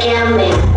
gambling.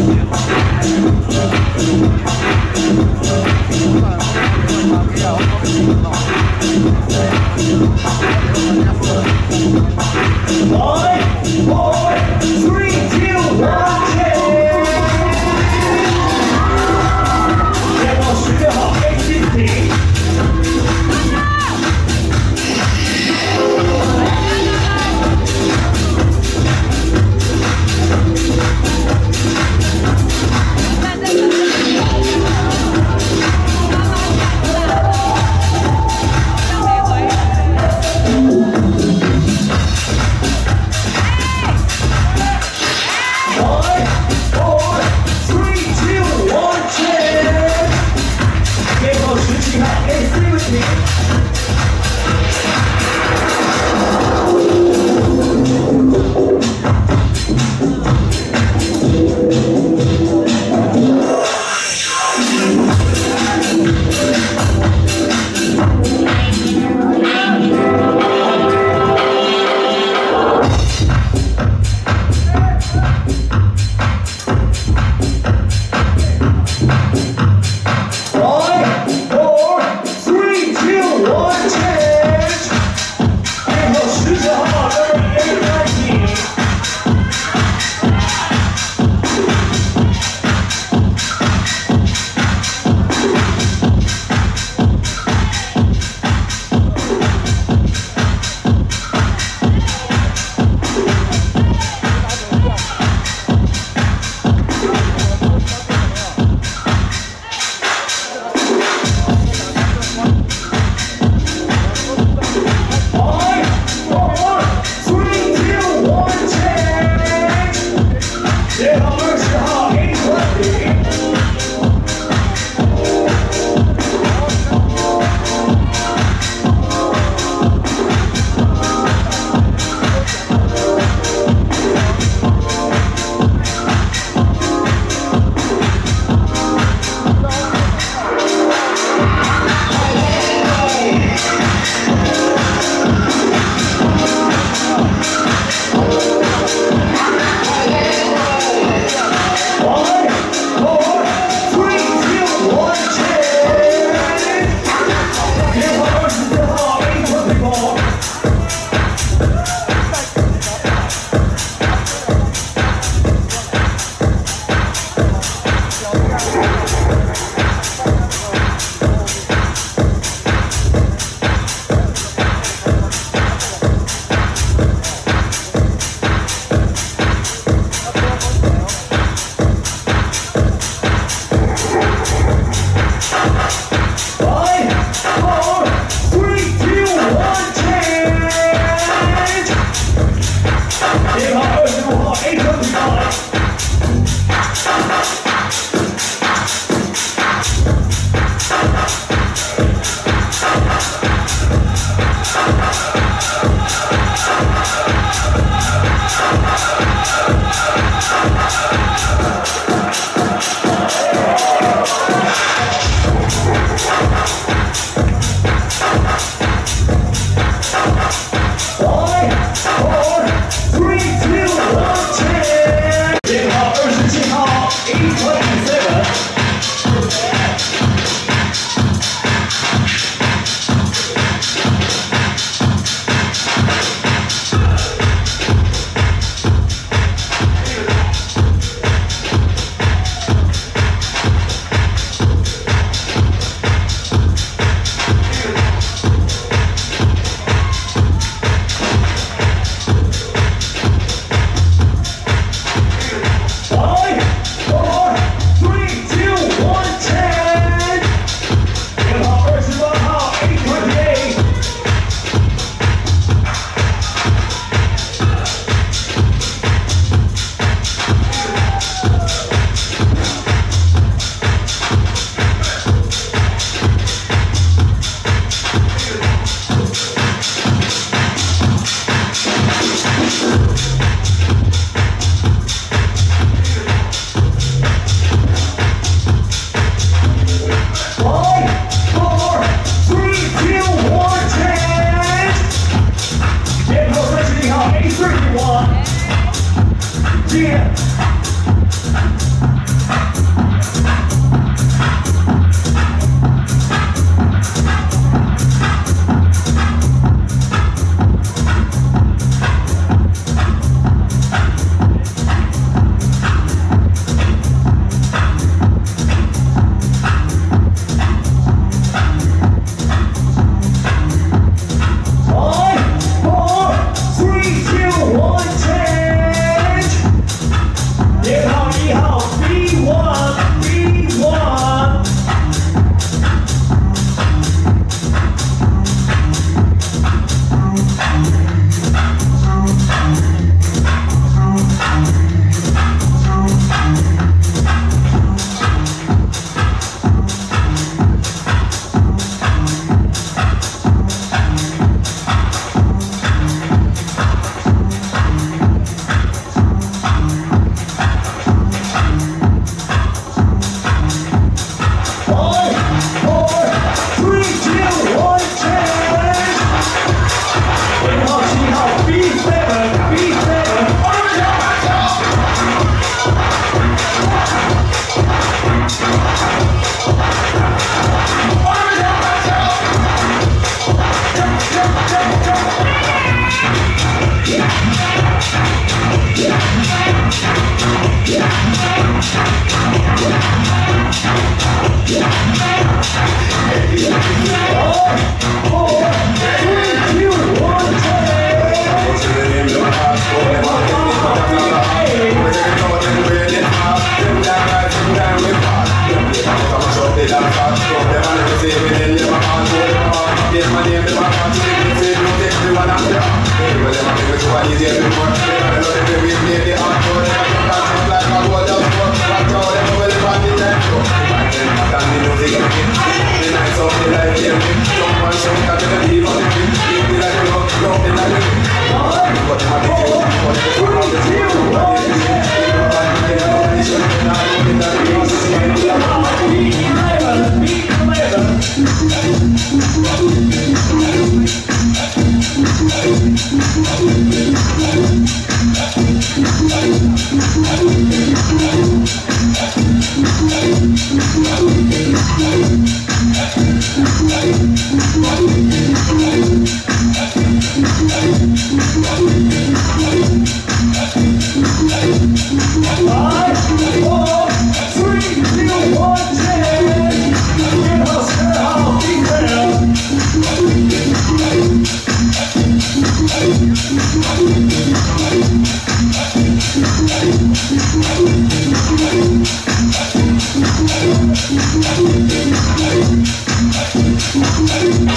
Boy! Yeah. money, everyone wants it. Say no to it,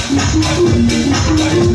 おいおいおい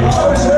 Harrison.